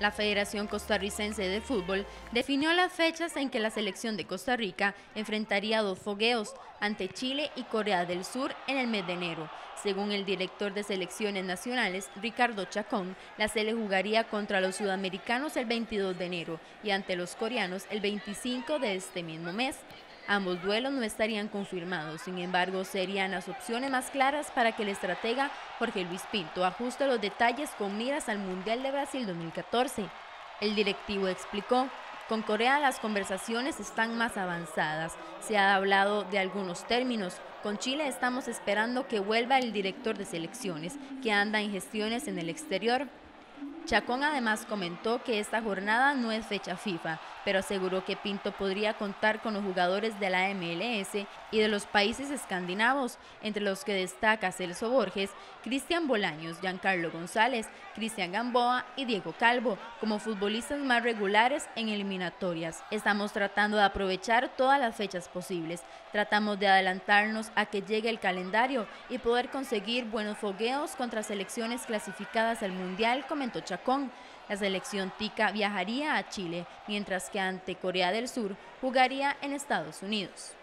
La Federación Costarricense de Fútbol definió las fechas en que la selección de Costa Rica enfrentaría dos fogueos ante Chile y Corea del Sur en el mes de enero. Según el director de selecciones nacionales, Ricardo Chacón, la Sele jugaría contra los sudamericanos el 22 de enero y ante los coreanos el 25 de este mismo mes. Ambos duelos no estarían confirmados, sin embargo serían las opciones más claras para que el estratega Jorge Luis Pinto ajuste los detalles con miras al Mundial de Brasil 2014. El directivo explicó, con Corea las conversaciones están más avanzadas, se ha hablado de algunos términos, con Chile estamos esperando que vuelva el director de selecciones, que anda en gestiones en el exterior. Chacón además comentó que esta jornada no es fecha FIFA, pero aseguró que Pinto podría contar con los jugadores de la MLS y de los países escandinavos, entre los que destaca Celso Borges, Cristian Bolaños, Giancarlo González, Cristian Gamboa y Diego Calvo, como futbolistas más regulares en eliminatorias. Estamos tratando de aprovechar todas las fechas posibles, tratamos de adelantarnos a que llegue el calendario y poder conseguir buenos fogueos contra selecciones clasificadas al Mundial, comentó Chacón. La selección tica viajaría a Chile, mientras que ante Corea del Sur jugaría en Estados Unidos.